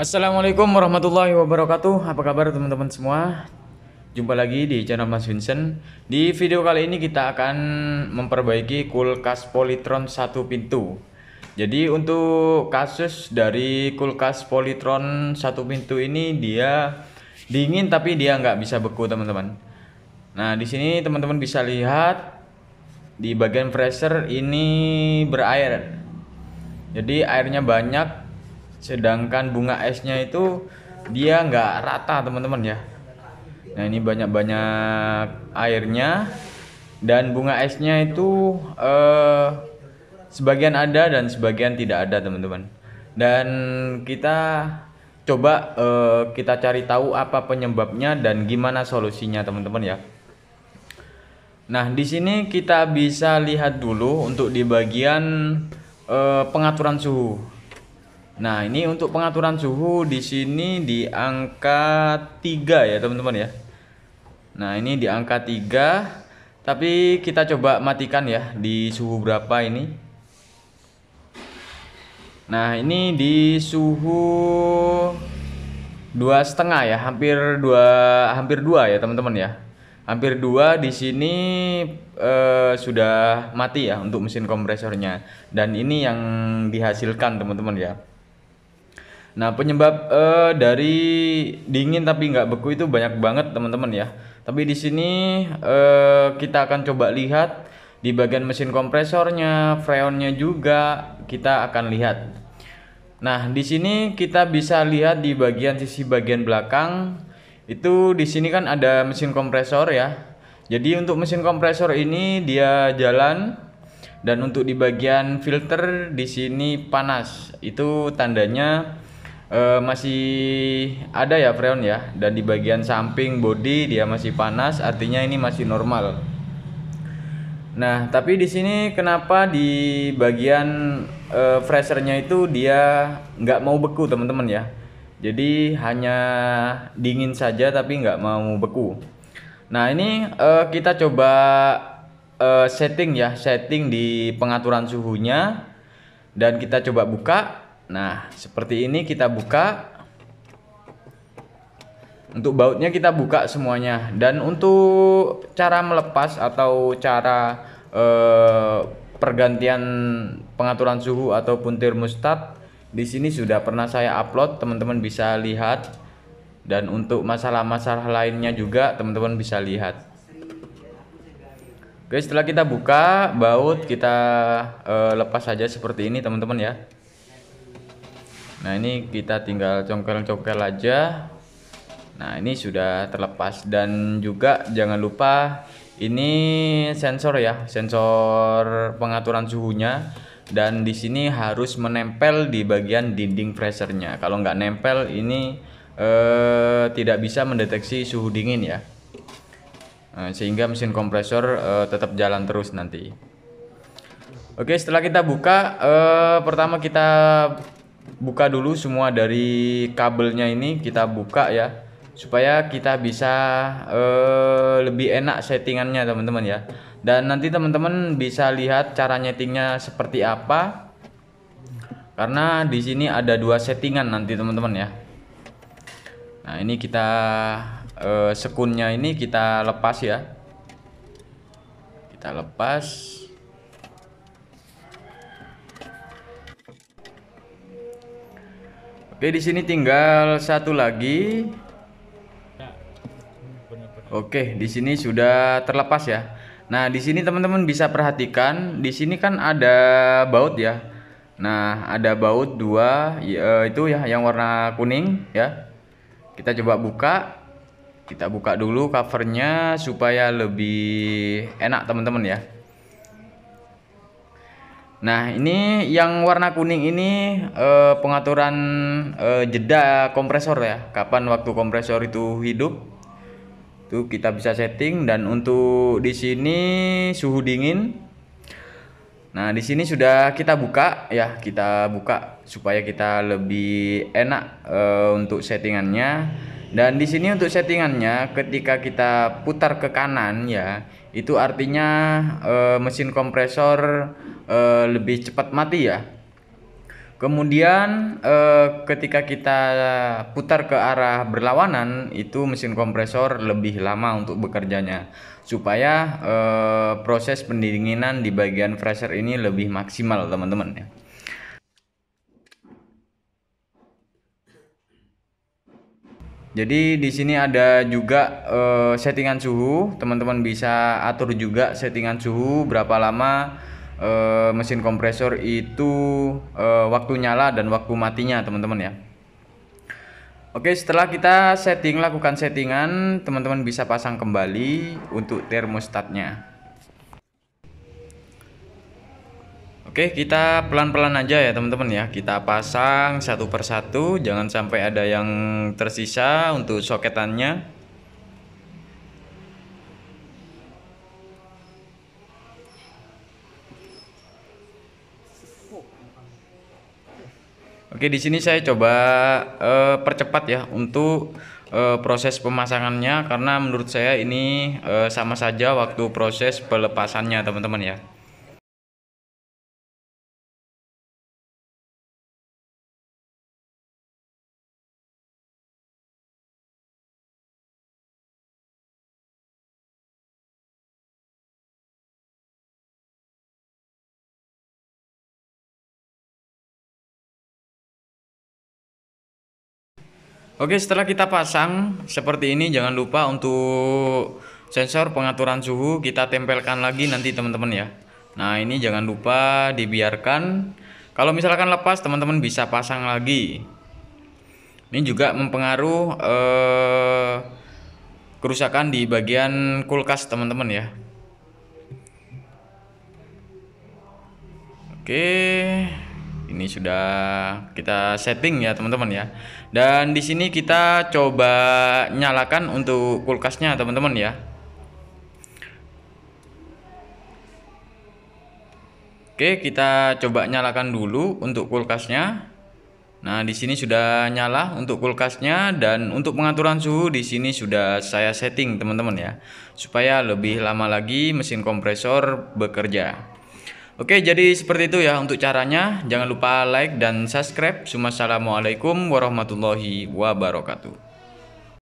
Assalamualaikum warahmatullahi wabarakatuh. Apa kabar teman-teman semua? Jumpa lagi di channel Mas Vincent. Di video kali ini kita akan memperbaiki kulkas Polytron satu pintu. Jadi untuk kasus dari kulkas Polytron satu pintu ini dia dingin tapi dia nggak bisa beku teman-teman. Nah di sini teman-teman bisa lihat di bagian freezer ini berair. Jadi airnya banyak sedangkan bunga esnya itu dia nggak rata teman-teman ya. Nah ini banyak-banyak airnya. Dan bunga esnya itu eh, sebagian ada dan sebagian tidak ada teman-teman. Dan kita coba eh, kita cari tahu apa penyebabnya dan gimana solusinya teman-teman ya. Nah, di sini kita bisa lihat dulu untuk di bagian eh, pengaturan suhu. Nah, ini untuk pengaturan suhu di sini di angka 3 ya, teman-teman ya. Nah, ini di angka 3. Tapi kita coba matikan ya di suhu berapa ini. Nah, ini di suhu dua setengah ya, hampir dua hampir dua ya, teman-teman ya. Hampir dua di sini eh, sudah mati ya untuk mesin kompresornya. Dan ini yang dihasilkan, teman-teman ya. Nah, penyebab uh, dari dingin tapi nggak beku itu banyak banget teman-teman ya. Tapi di sini uh, kita akan coba lihat di bagian mesin kompresornya, freonnya juga kita akan lihat. Nah, di sini kita bisa lihat di bagian sisi bagian belakang itu di sini kan ada mesin kompresor ya. Jadi untuk mesin kompresor ini dia jalan dan untuk di bagian filter di sini panas. Itu tandanya uh, masih ada ya freon ya. Dan di bagian samping body dia masih panas artinya ini masih normal. Nah tapi di sini kenapa di bagian uh, freezernya itu dia nggak mau beku teman-teman ya? Jadi hanya dingin saja tapi nggak mau beku. Nah ini uh, kita coba uh, setting ya. Setting di pengaturan suhunya. Dan kita coba buka Nah, seperti ini kita buka. Untuk bautnya kita buka semuanya dan untuk cara melepas atau cara eh, pergantian pengaturan suhu ataupun termostat di sini sudah pernah saya upload, teman-teman bisa lihat. Dan untuk masalah-masalah lainnya juga teman-teman bisa lihat. Oke, setelah kita buka baut kita eh, lepas saja seperti ini teman-teman ya. Nah ini kita tinggal congkel-congkel aja. Nah ini sudah terlepas. Dan juga jangan lupa ini sensor ya sensor pengaturan suhunya. Dan di sini harus menempel di bagian dinding freezernya. Kalau nggak nempel ini eh, tidak bisa mendeteksi suhu dingin ya. Nah, sehingga mesin kompresor eh, tetap jalan terus nanti. Oke setelah kita buka eh, pertama kita buka dulu semua dari kabelnya ini kita buka ya supaya kita bisa uh, lebih enak settingannya teman-teman ya. Dan nanti teman-teman bisa lihat cara nyetingnya seperti apa karena di sini ada dua settingan nanti teman-teman ya. Nah ini kita uh, sekunnya ini kita lepas ya. Kita lepas Oke, di sini tinggal satu lagi. Oke, di sini sudah terlepas ya. Nah, di sini teman-teman bisa perhatikan, di sini kan ada baut ya. Nah, ada baut dua, ya, itu ya yang warna kuning ya. Kita coba buka. Kita buka dulu covernya supaya lebih enak teman-teman ya. Nah, ini yang warna kuning ini eh, pengaturan eh, jeda kompresor ya. Kapan waktu kompresor itu hidup? Tuh kita bisa setting dan untuk di sini suhu dingin. Nah, di sini sudah kita buka ya, kita buka supaya kita lebih enak eh, untuk settingannya. Dan di sini untuk settingannya ketika kita putar ke kanan ya, itu artinya e, mesin kompresor e, lebih cepat mati ya. Kemudian eh, ketika kita putar ke arah berlawanan itu mesin kompresor lebih lama untuk bekerjanya supaya eh, proses pendinginan di bagian fresher ini lebih maksimal teman-teman ya. Jadi di sini ada juga uh, settingan suhu, teman-teman bisa atur juga settingan suhu berapa lama uh, mesin kompresor itu uh, waktu nyala dan waktu matinya, teman-teman ya. Oke, setelah kita setting lakukan settingan, teman-teman bisa pasang kembali untuk termostatnya. Oke, kita pelan-pelan aja ya teman-teman ya. Kita pasang satu persatu, jangan sampai ada yang tersisa untuk soketannya. Oke, di sini saya coba uh, percepat ya untuk uh, proses pemasangannya karena menurut saya ini uh, sama saja waktu proses pelepasannya teman-teman ya. Oke setelah kita pasang seperti ini jangan lupa untuk sensor pengaturan suhu kita tempelkan lagi nanti teman-teman ya. Nah ini jangan lupa dibiarkan. Kalau misalkan lepas teman-teman bisa pasang lagi. Ini juga mempengaruhi eh, kerusakan di bagian kulkas teman-teman ya. Oke ini sudah kita setting ya teman-teman ya. Dan di sini kita coba nyalakan untuk kulkasnya teman-teman ya. Oke kita coba nyalakan dulu untuk kulkasnya. Nah di sini sudah nyala untuk kulkasnya dan untuk pengaturan suhu di sini sudah saya setting teman-teman ya. Supaya lebih lama lagi mesin kompresor bekerja. Oke, jadi seperti itu ya untuk caranya. Jangan lupa like dan subscribe. Wassalamualaikum warahmatullahi wabarakatuh.